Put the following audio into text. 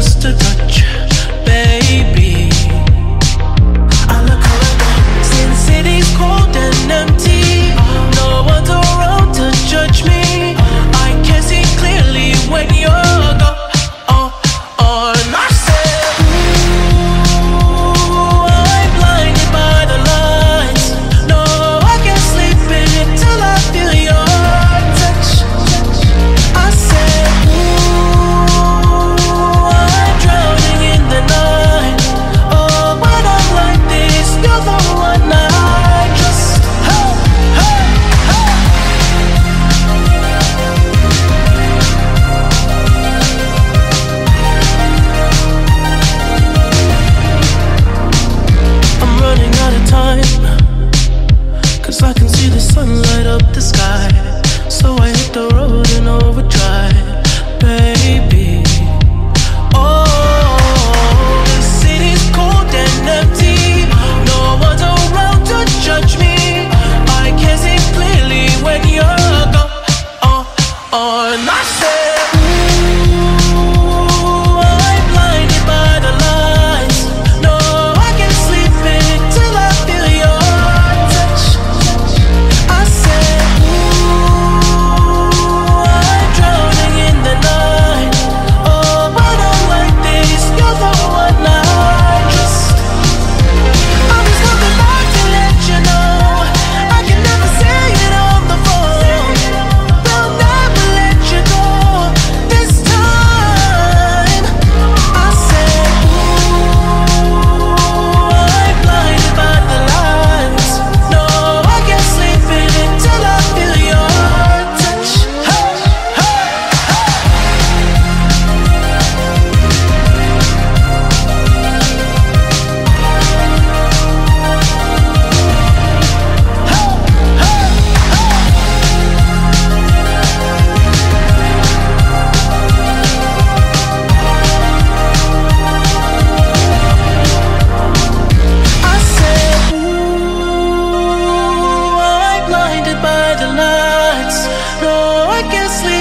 just a touch. the road. can sleep.